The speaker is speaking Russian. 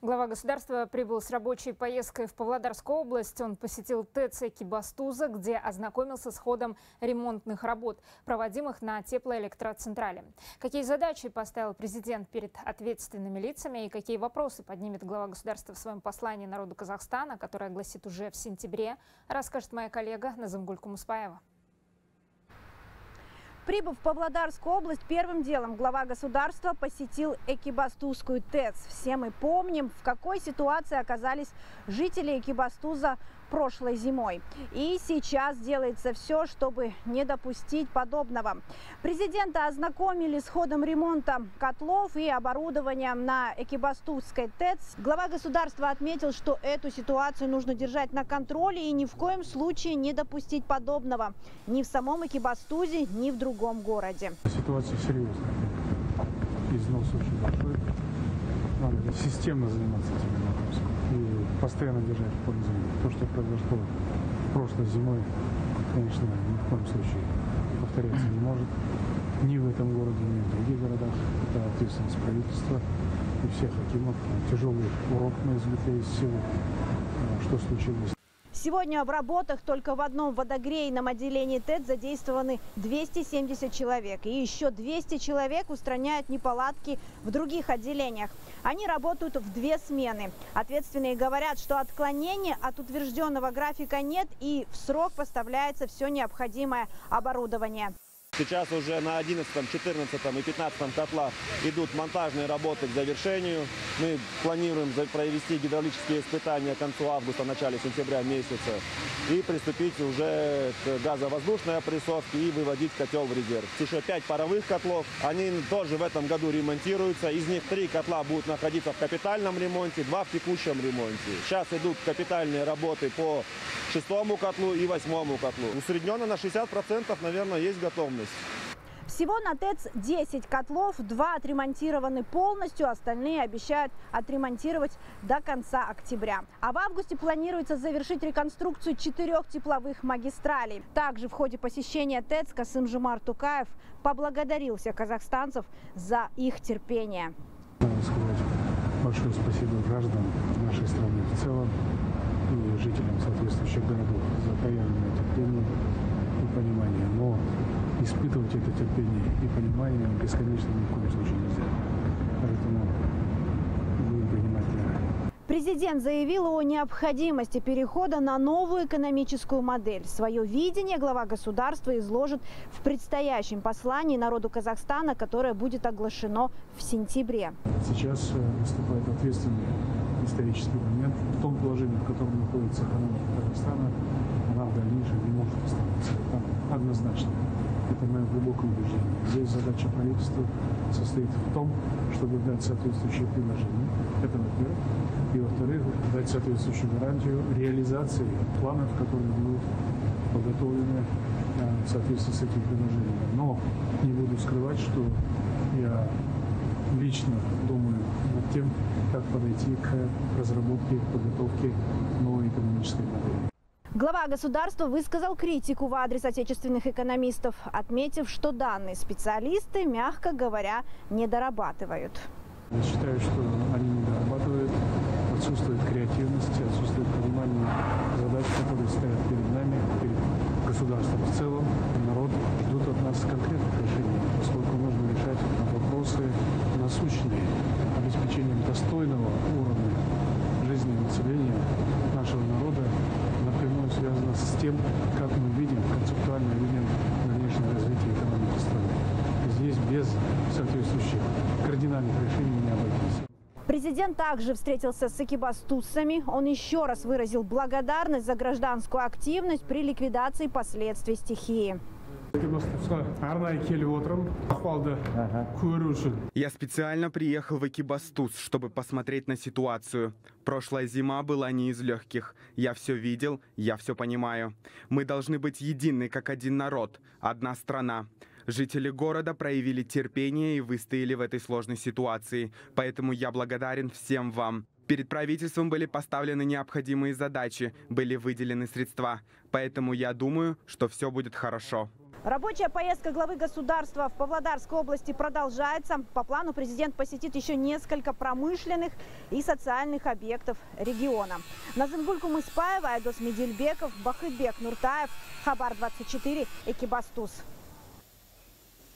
Глава государства прибыл с рабочей поездкой в Павлодарскую область. Он посетил ТЭЦ Кибастуза, где ознакомился с ходом ремонтных работ, проводимых на теплоэлектроцентрале. Какие задачи поставил президент перед ответственными лицами и какие вопросы поднимет глава государства в своем послании народу Казахстана, которое огласит уже в сентябре, расскажет моя коллега Назамгуль Кумуспаева. Прибыв в Павлодарскую область, первым делом глава государства посетил Экибастузскую ТЭЦ. Все мы помним, в какой ситуации оказались жители Экибастуза прошлой зимой. И сейчас делается все, чтобы не допустить подобного. Президента ознакомили с ходом ремонта котлов и оборудования на Экибастузской ТЭЦ. Глава государства отметил, что эту ситуацию нужно держать на контроле и ни в коем случае не допустить подобного ни в самом Экибастузе, ни в другом городе. Ситуация серьезная. Износ очень большой. Надо системно заниматься этим вопросом и постоянно держать в поле зрения. То, что произошло прошлой зимой, конечно, ни в коем случае повторяться не может. Ни в этом городе, ни в других городах. Это ответственность правительства и всех хакимов. Тяжелый урок мы извлекли из всего, что случилось. Сегодня в работах только в одном водогрейном отделении ТЭЦ задействованы 270 человек. И еще 200 человек устраняют неполадки в других отделениях. Они работают в две смены. Ответственные говорят, что отклонения от утвержденного графика нет и в срок поставляется все необходимое оборудование. Сейчас уже на 11, 14 и 15 котлах идут монтажные работы к завершению. Мы планируем провести гидравлические испытания к концу августа, начале сентября месяца и приступить уже к газовоздушной опрессовке и выводить котел в резерв. Еще 5 паровых котлов, они тоже в этом году ремонтируются. Из них 3 котла будут находиться в капитальном ремонте, 2 в текущем ремонте. Сейчас идут капитальные работы по шестому котлу и восьмому котлу. Усредненно на 60% наверное есть готовность. Всего на ТЭЦ 10 котлов, два отремонтированы полностью, остальные обещают отремонтировать до конца октября. А в августе планируется завершить реконструкцию четырех тепловых магистралей. Также в ходе посещения ТЭЦ Касым Жумар Тукаев поблагодарил всех казахстанцев за их терпение. Надо сказать большое спасибо гражданам нашей страны в целом и жителям соответствующих городов за проявленное терпение и понимание. Но испытывать это терпение и понимание бесконечно ни в коем случае нельзя. Поэтому будем принимать меры. Президент заявил о необходимости перехода на новую экономическую модель. Свое видение глава государства изложит в предстоящем послании народу Казахстана, которое будет оглашено в сентябре. Сейчас э, наступает ответственный исторический момент. В том положении, в котором находится экономика Казахстана, она в дальнейшем не может оставаться. Там однозначно. Это мое глубокое убеждение. Здесь задача правительства состоит в том, чтобы дать соответствующее предложение. Это во-первых. И во-вторых, дать соответствующую гарантию реализации планов, которые будут подготовлены э, в соответствии с этим предложением. Но не буду скрывать, что я лично думаю над тем, как подойти к разработке, подготовке новой экономической. Глава государства высказал критику в адрес отечественных экономистов, отметив, что данные специалисты, мягко говоря, не дорабатывают. Я считаю, что они не дорабатывают, отсутствует креативность, отсутствует понимание задач, которые стоят перед нами, перед государством в целом. Тем, как мы видим, концептуально видим дальнейшее развитие экономики страны. Здесь без соответствующих кардинальных решений не обойтись. Президент также встретился с экибастузцами. Он еще раз выразил благодарность за гражданскую активность при ликвидации последствий стихии. Я специально приехал в Экибастуз, чтобы посмотреть на ситуацию. Прошлая зима была не из легких. Я все видел, я все понимаю. Мы должны быть едины, как один народ, одна страна. Жители города проявили терпение и выстояли в этой сложной ситуации, поэтому я благодарен всем вам. Перед правительством были поставлены необходимые задачи, были выделены средства, поэтому я думаю, что все будет хорошо. Рабочая поездка главы государства в Павлодарской области продолжается. По плану президент посетит еще несколько промышленных и социальных объектов региона. Назымгуль Кумыспаева, Айдос Медельбеков, Бахытбек Нуртаев, Хабар 24, Экибастуз.